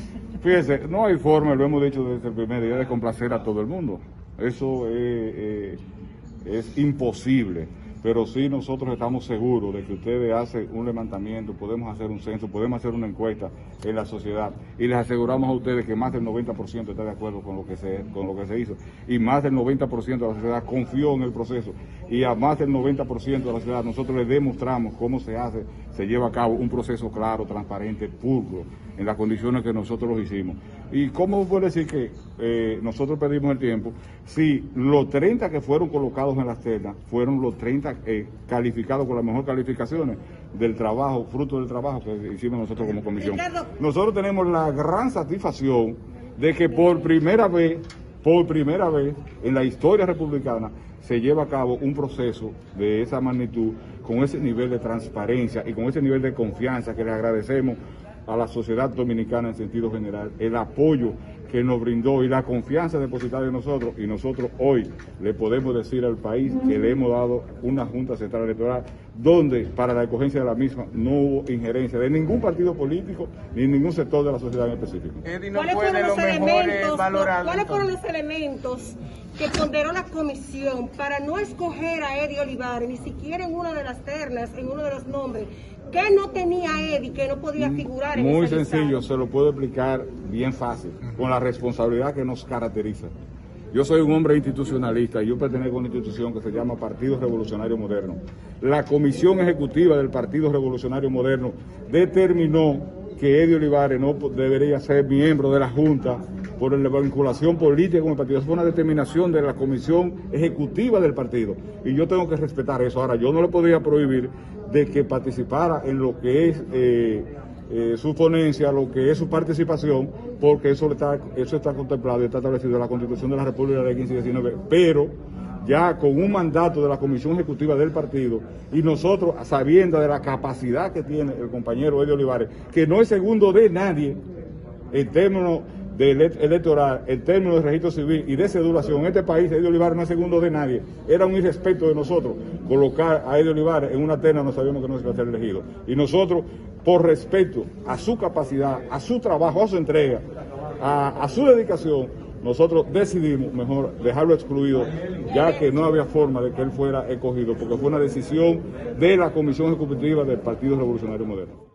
Fíjese, no hay forma, lo hemos dicho desde el primer día, de complacer a todo el mundo. Eso es, es imposible. Pero sí nosotros estamos seguros de que ustedes hacen un levantamiento, podemos hacer un censo, podemos hacer una encuesta en la sociedad. Y les aseguramos a ustedes que más del 90% está de acuerdo con lo que se, con lo que se hizo. Y más del 90% de la sociedad confió en el proceso. Y a más del 90% de la sociedad nosotros les demostramos cómo se hace, se lleva a cabo un proceso claro, transparente, puro, en las condiciones que nosotros lo hicimos. ¿Y cómo puede decir que eh, nosotros perdimos el tiempo si los 30 que fueron colocados en las ternas fueron los 30 eh, calificados con las mejores calificaciones del trabajo, fruto del trabajo que hicimos nosotros como comisión? Nosotros tenemos la gran satisfacción de que por primera vez, por primera vez en la historia republicana, se lleva a cabo un proceso de esa magnitud, con ese nivel de transparencia y con ese nivel de confianza que le agradecemos a la sociedad dominicana en sentido general, el apoyo que nos brindó y la confianza depositada en nosotros y nosotros hoy le podemos decir al país que le hemos dado una Junta Central Electoral donde para la escogencia de la misma no hubo injerencia de ningún partido político ni ningún sector de la sociedad en específico. ¿Cuáles, fueron los, elementos, ¿Cuáles fueron los elementos que ponderó la comisión para no escoger a Eddie Olivares ni siquiera en una de las ternas, en uno de los nombres? ¿Qué no tenía Eddie que no podía figurar en Muy sencillo, se lo puedo explicar bien fácil, con la responsabilidad que nos caracteriza. Yo soy un hombre institucionalista y yo pertenezco a una institución que se llama Partido Revolucionario Moderno. La Comisión Ejecutiva del Partido Revolucionario Moderno determinó que Eddie Olivares no debería ser miembro de la Junta por la vinculación política con el partido. Eso fue una determinación de la comisión ejecutiva del partido. Y yo tengo que respetar eso. Ahora, yo no le podía prohibir de que participara en lo que es eh, eh, su ponencia, lo que es su participación, porque eso está, eso está contemplado y está establecido en la Constitución de la República de 1519. Pero ya con un mandato de la Comisión Ejecutiva del partido y nosotros sabiendo de la capacidad que tiene el compañero Eddie Olivares, que no es segundo de nadie en términos electoral, el término de registro civil y de cedulación en este país, Eddie Olivares no es segundo de nadie. Era un irrespeto de nosotros colocar a Eddie Olivares en una terna, no sabíamos que no se iba a ser elegido. Y nosotros, por respeto a su capacidad, a su trabajo, a su entrega, a, su dedicación, nosotros decidimos mejor dejarlo excluido, ya que no había forma de que él fuera escogido, porque fue una decisión de la Comisión Ejecutiva del Partido Revolucionario Moderno.